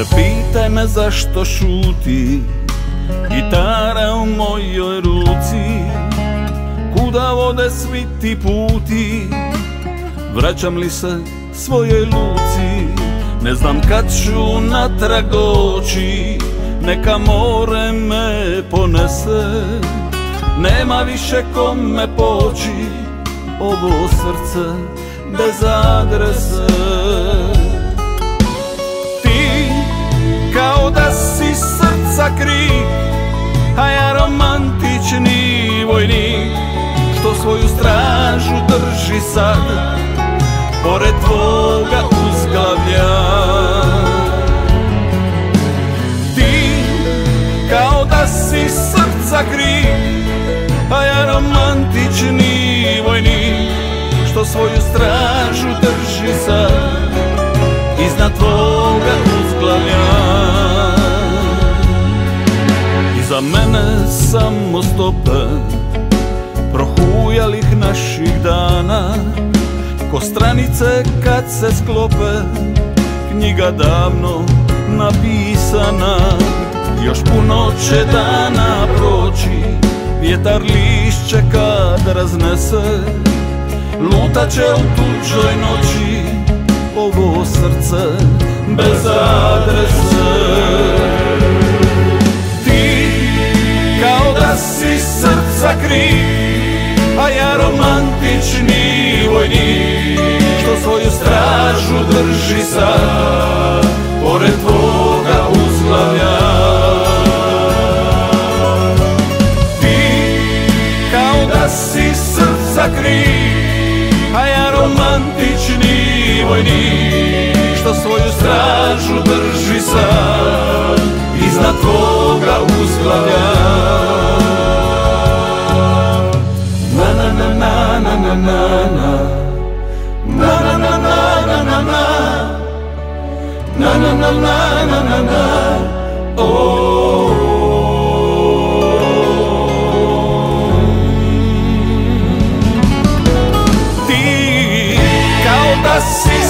Ne pitaj me zašto šuti Gitara u mojoj ruci. Kuda vode svi ti puti? Vraćam li se svojoj luci? Ne znam kad ću natrag doći Neka more me ponese. Nema više kome poći Ovo srce bez adrese kri A ja romantični vojnik. Što svoju stražu drži sad Pored tvoga uzglavlja. Ti kao da si srca kri A ja romantični vojnik. Što svoju stražu samo stope Prohujalih naših dana. Ko stranice kad se sklope Knjiga davno napisana. Još puno će dana proći Vjetar lišće kad raznese. Lutat će u tuđoj noći Ovo srce bez adrese kri A ja romantični vojnik. Što svoju stražu drži sad Pored tvoga uzglavlja. Ti kao da si srca kri A ja romantični vojnik. Što svoju stražu drži sad Iznad tvoga uzglavlja na na na na na na na. Oh. Ti kao da si